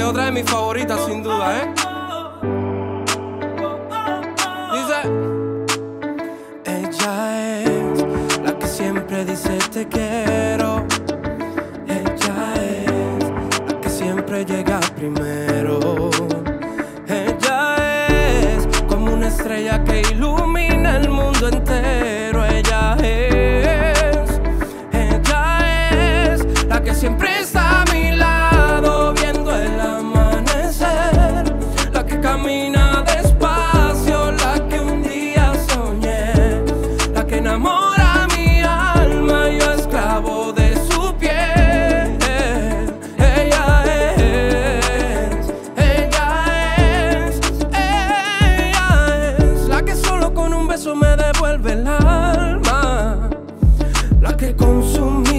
y otra de mis favoritas sin duda, ¿eh? Dice, ella es la que siempre dice te quiero. Ella es la que siempre llega primero. Ella es como una estrella que ilumina el mundo entero. La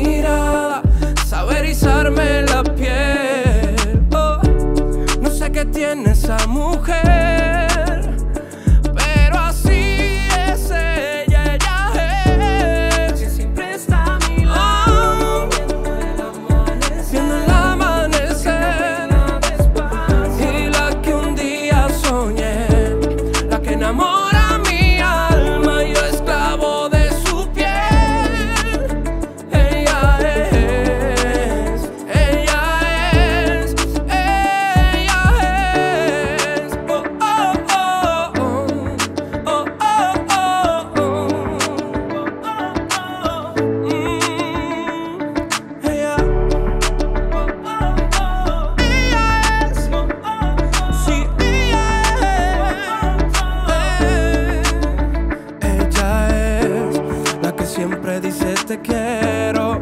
quiero.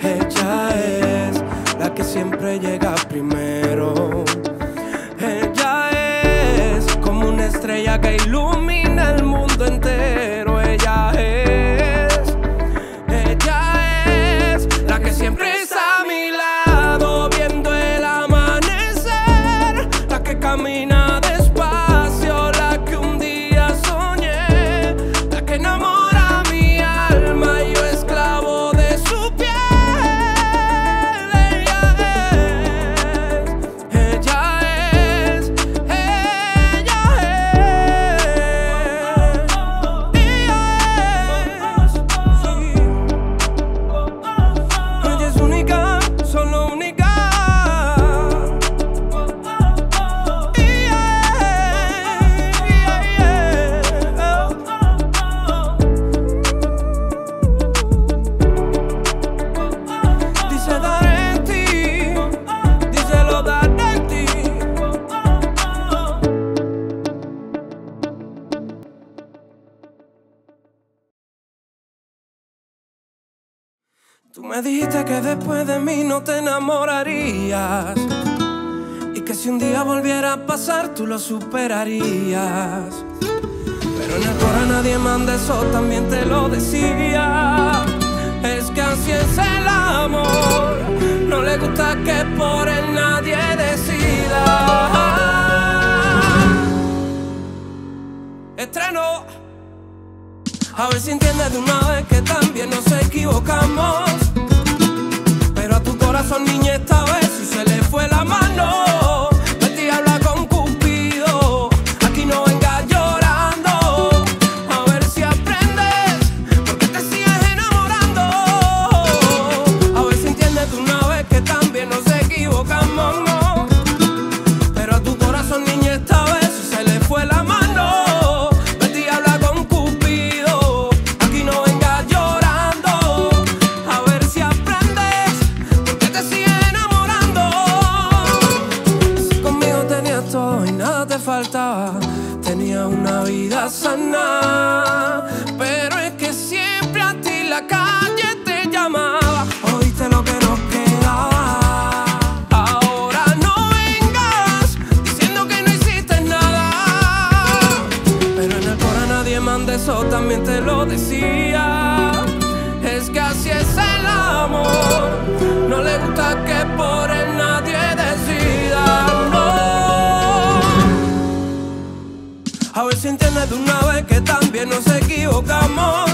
Ella es la que siempre llega primero. Ella es como una estrella que ilumina el mundo entero. Me dijiste que después de mí no te enamorarías y que si un día volviera a pasar tú lo superarías. Pero en el cora nadie manda eso, también te lo decía. Es que así es el amor, no le gusta que por él nadie decida. Estreno. A ver si entiendes de una vez que también nos equivocamos. Corazón, niña, esta vez si se le fue la mano. La calle te llamaba. Oíste lo que nos quedaba. Ahora no vengas diciendo que no hiciste nada. Pero en el cora nadie manda eso, también te lo decía. Es que así es el amor. No le gusta que por él nadie decida. No. A ver si entiendes de una vez que también nos equivocamos.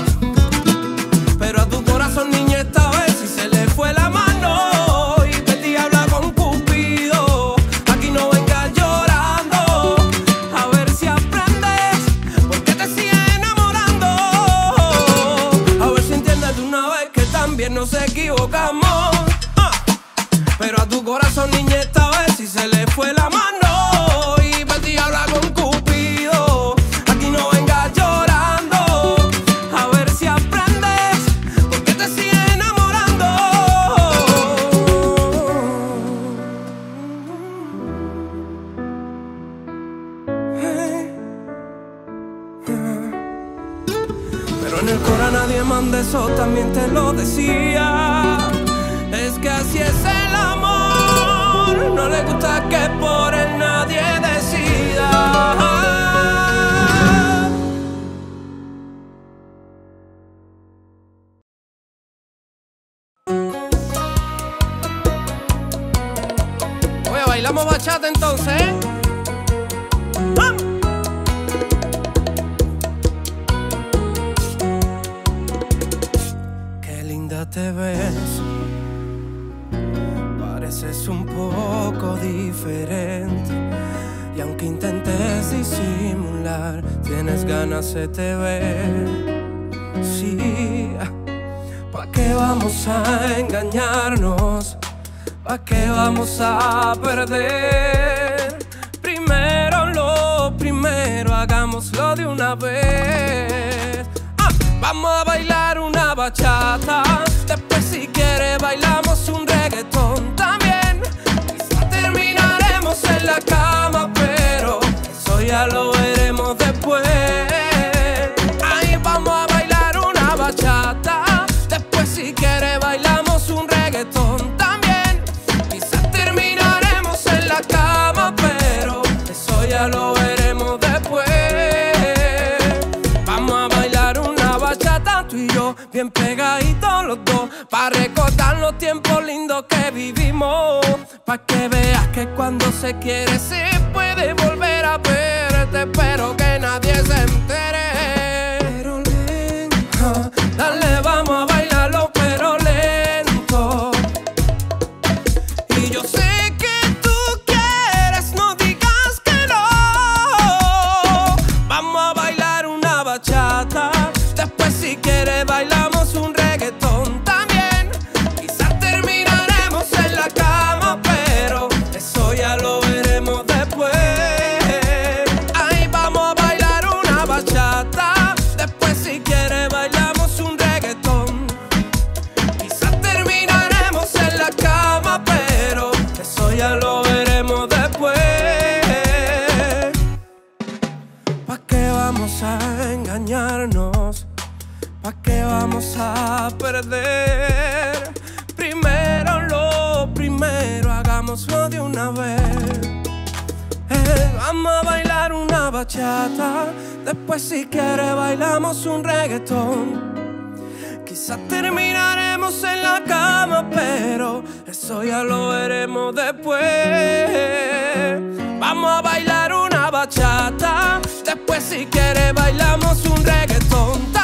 Decía. Es que así es el amor. No le gusta que por él nadie decida. Oye, bailamos bachata entonces. ¿eh? Te ves. Pareces un poco diferente. Y aunque intentes disimular, tienes ganas se te ve. Sí, ¿pa' qué vamos a engañarnos? ¿Pa' qué vamos a perder? Primero lo primero, hagámoslo de una vez. Vamos a bailar una bachata. Después, si quiere, bailamos un reggaetón también. Quizás terminaremos en la cama, pero eso ya lo vivimos. Pa' que veas que cuando se quiere se puede volver a verte, pero que nadie se entere. Pero lento, dale, Después, si quiere, bailamos un reggaetón. Quizás terminaremos en la cama, pero eso ya lo veremos después. Vamos a bailar una bachata. Después, si quiere, bailamos un reggaetón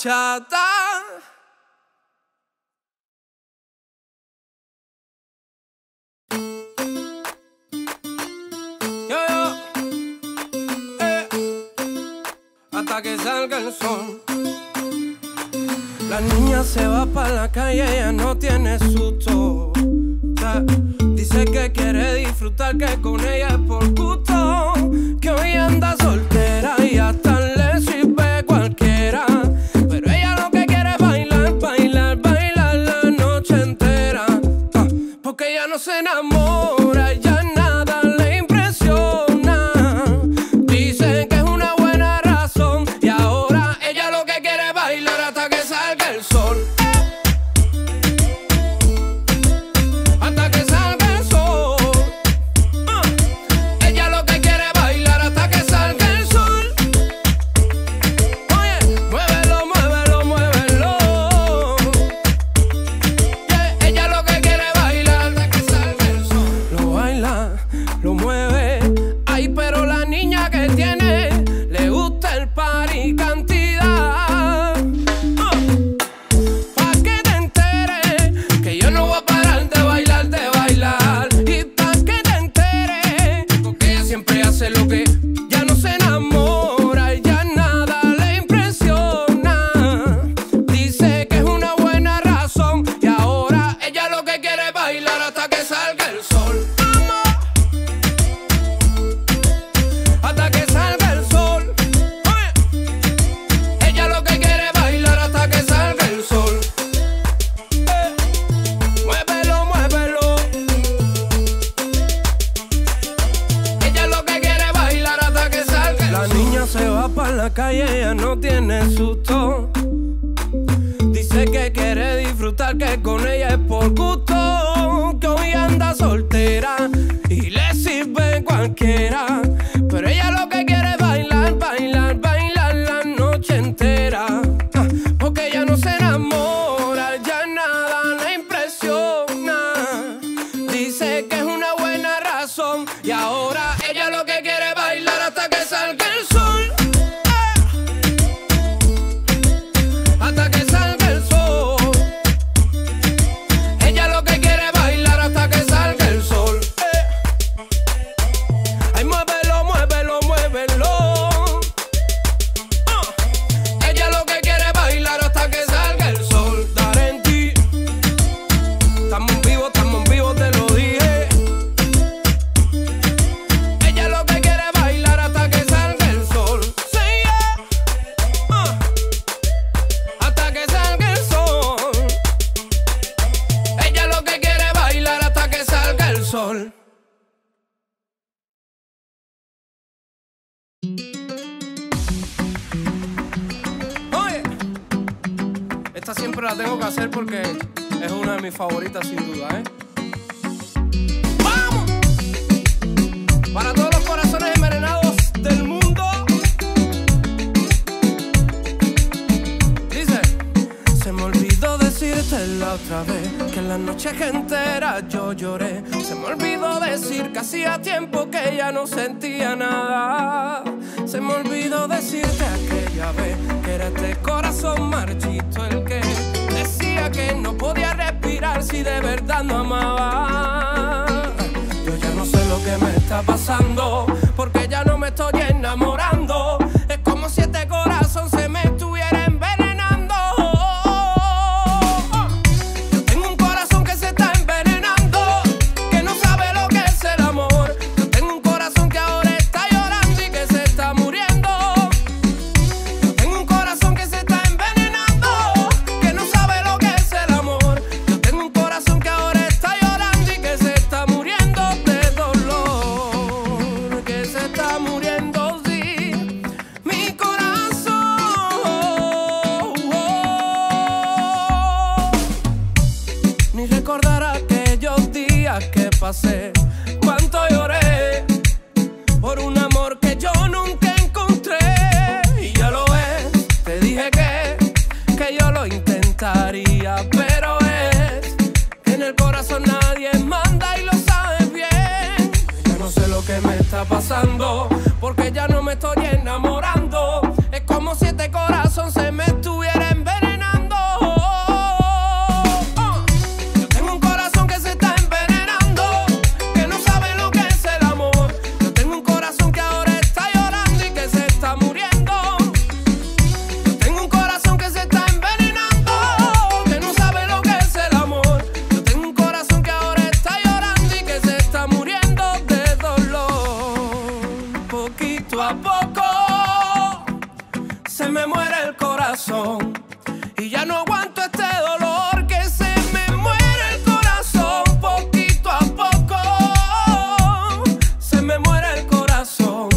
bachata. Yo, yo. Eh. Hasta que salga el sol. La niña se va para la calle, ella no tiene susto. Dice que quiere disfrutar, que con ella es por gusto. Que hoy anda soltera la calle ella no tiene susto. Dice que quiere disfrutar, que con ella es por gusto. Que hoy anda soltera y le sirve cualquiera. Pero ella lo que quiere es bailar, bailar, bailar la noche entera. Ah, porque ella no se enamora, ya nada la impresiona. Dice que es una buena razón y ahora es una de mis favoritas sin duda, ¿eh? ¡Vamos! Para todos los corazones envenenados del mundo. Dice, se me olvidó decirte la otra vez que en la noche entera yo lloré. Se me olvidó decir que hacía tiempo que ya no sentía nada. Se me olvidó decirte aquella vez que era este corazón marchito que no podía respirar si de verdad no amaba. pasando, porque ya no me estoy enamorando. Y ya no aguanto este dolor que se me muere el corazón poquito a poco. Se me muere el corazón.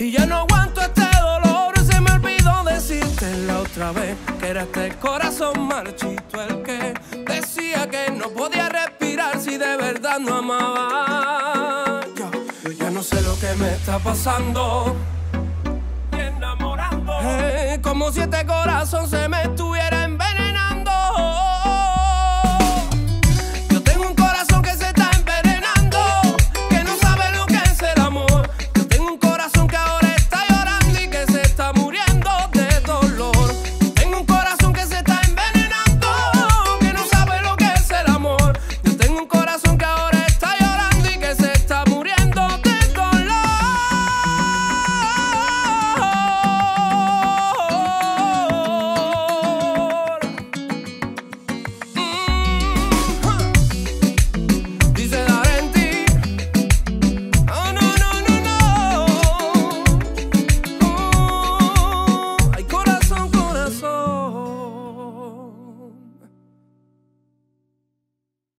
Y ya no aguanto este dolor. Se me olvidó decirte la otra vez que era este corazón marchito el que decía que no podía respirar si de verdad no amaba. Yo, ya no sé lo que me está pasando. Me enamorando como si este corazón se me estuviera